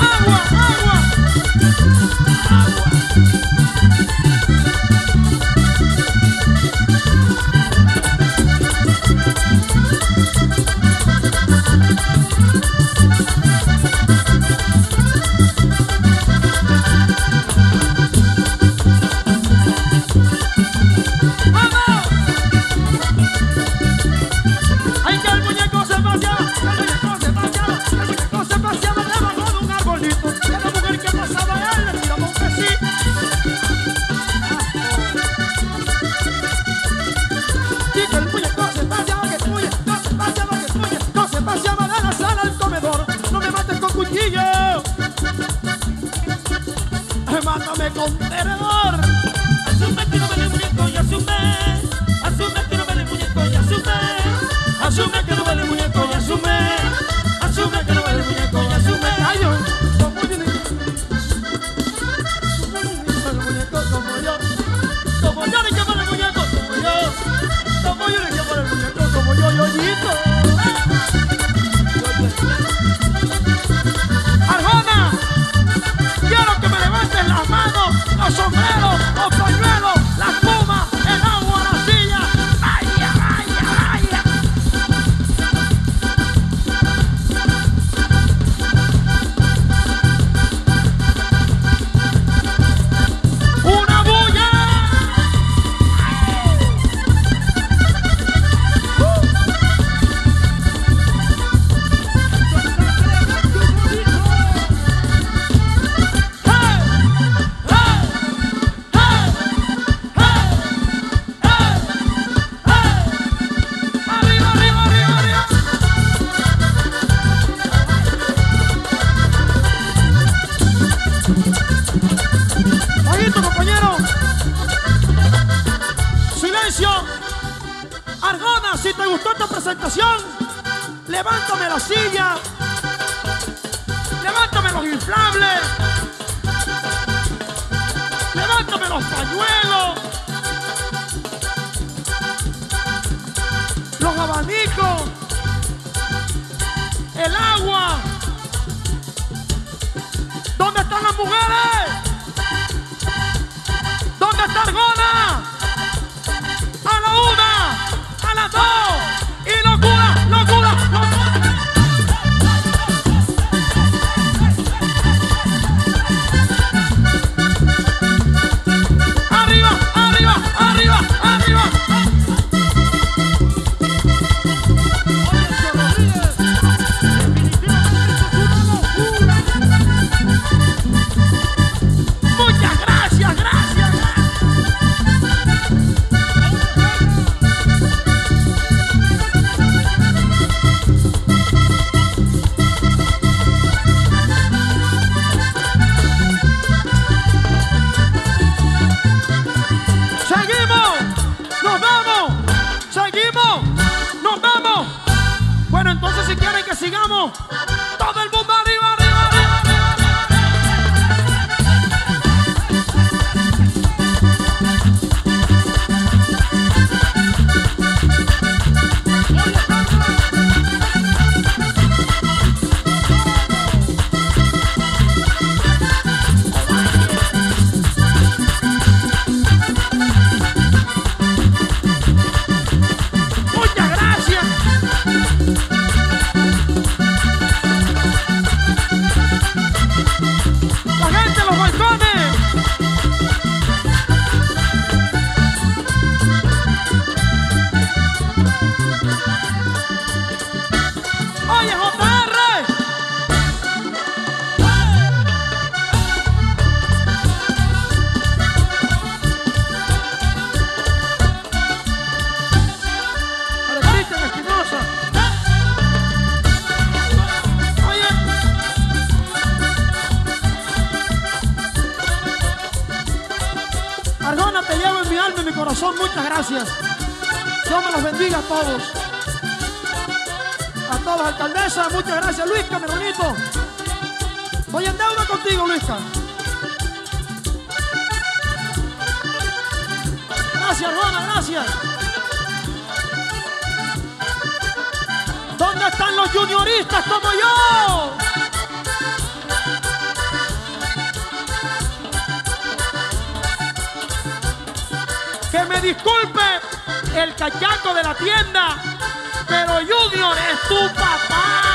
agua, agua, agua. Ojito, compañero. Silencio. Argona, si te gustó esta presentación, levántame la silla. Levántame los inflables. Levántame los pañuelos. Los abanicos. Come on. te llevo en mi alma y mi corazón. Muchas gracias. Dios me los bendiga a todos. A todos, alcaldesa. Muchas gracias, Luisca, mi. Voy en deuda contigo, Luisca. Gracias, Juana, gracias. ¿Dónde están los junioristas como yo? Que me disculpe el cachaco de la tienda, pero Junior es tu papá.